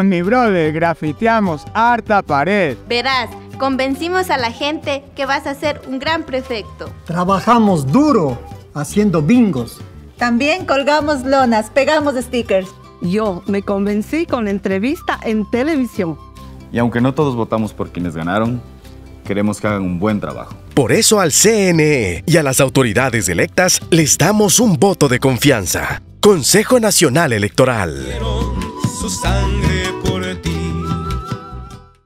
Con mi brother grafiteamos harta pared. Verás, convencimos a la gente que vas a ser un gran prefecto. Trabajamos duro haciendo bingos. También colgamos lonas, pegamos stickers. Yo me convencí con la entrevista en televisión. Y aunque no todos votamos por quienes ganaron, queremos que hagan un buen trabajo. Por eso al CNE y a las autoridades electas les damos un voto de confianza. Consejo Nacional Electoral su sangre.